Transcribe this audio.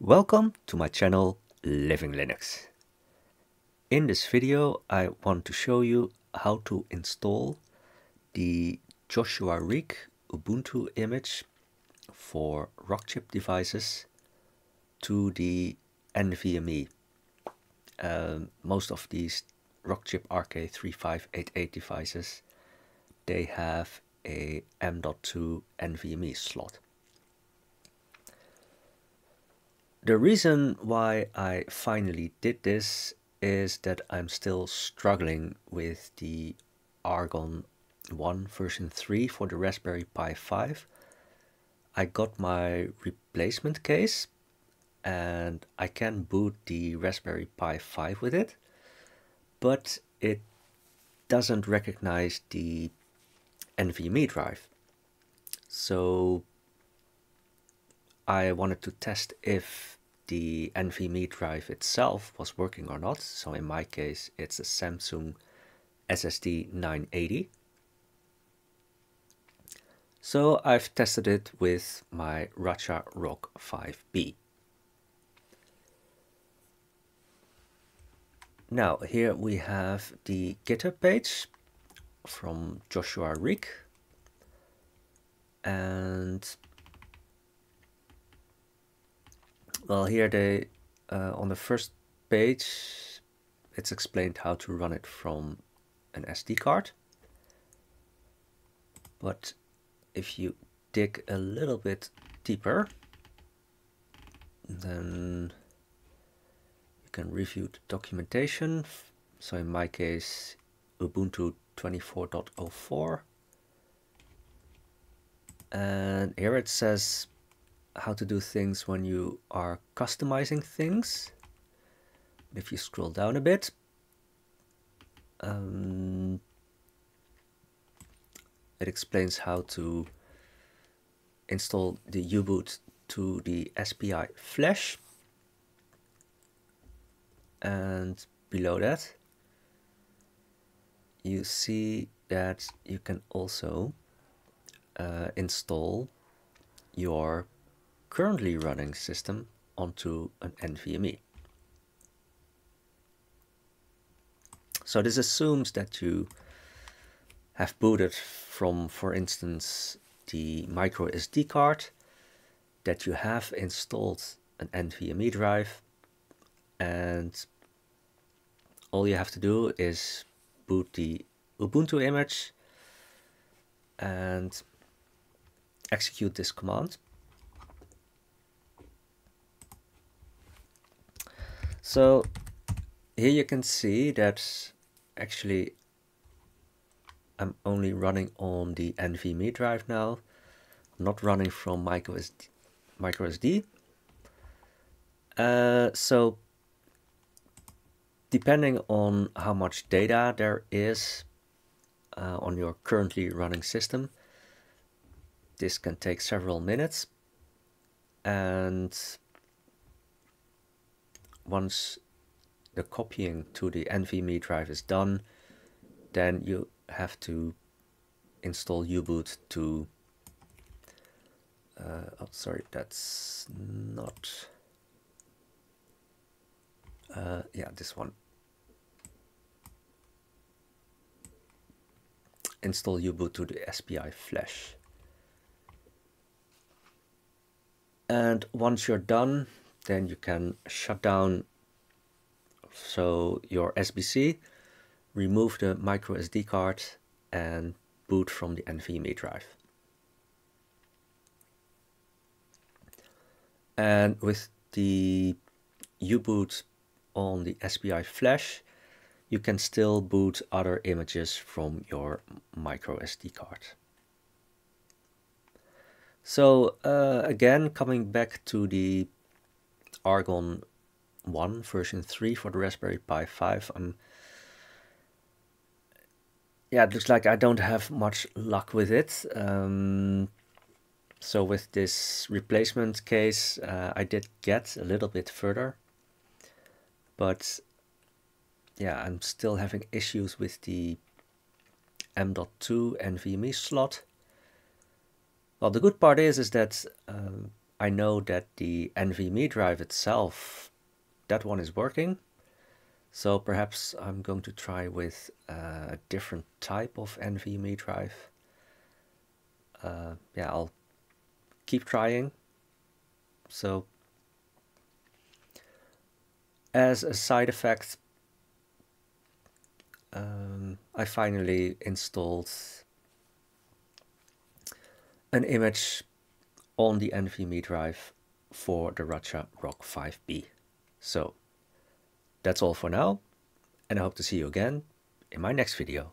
Welcome to my channel Living Linux. In this video I want to show you how to install the Joshua Riek Ubuntu image for Rockchip devices to the NVMe. Um, most of these Rockchip RK3588 devices they have a M.2 NVMe slot. The reason why I finally did this is that I'm still struggling with the Argon 1 version 3 for the Raspberry Pi 5. I got my replacement case and I can boot the Raspberry Pi 5 with it, but it doesn't recognize the NVMe drive. So I wanted to test if the NVMe drive itself was working or not. So in my case, it's a Samsung SSD 980. So I've tested it with my Radxa Rock 5B. Now here we have the GitHub page from Joshua Riek and well here they uh, on the first page it's explained how to run it from an SD card. But if you dig a little bit deeper then you can review the documentation. So in my case Ubuntu 24.04 and here it says how to do things when you are customizing things. If you scroll down a bit um, it explains how to install the U-boot to the SPI flash. And below that you see that you can also uh, install your currently running system onto an NVMe. So this assumes that you have booted from, for instance, the micro SD card, that you have installed an NVMe drive, and all you have to do is boot the Ubuntu image and execute this command. So here you can see that actually I'm only running on the NVMe drive now, not running from microSD. Uh, so depending on how much data there is uh, on your currently running system, this can take several minutes and once the copying to the NVMe drive is done, then you have to install U-boot to uh, oh sorry that's not uh, yeah this one. Install U-boot to the SPI flash. And once you're done then you can shut down so your SBC remove the micro SD card and boot from the NVMe drive and with the U-boot on the SPI flash you can still boot other images from your micro SD card. So uh, again, coming back to the Argon 1 version 3 for the Raspberry Pi 5, I'm yeah, it looks like I don't have much luck with it. Um, so with this replacement case, uh, I did get a little bit further, but yeah, I'm still having issues with the M.2 NVMe slot. Well, the good part is, is that um, I know that the NVMe drive itself, that one is working. So perhaps I'm going to try with a different type of NVMe drive. Uh, yeah, I'll keep trying. So as a side effect, um, I finally installed an image on the NVMe drive for the Radxa Rock 5B. So that's all for now, and I hope to see you again in my next video.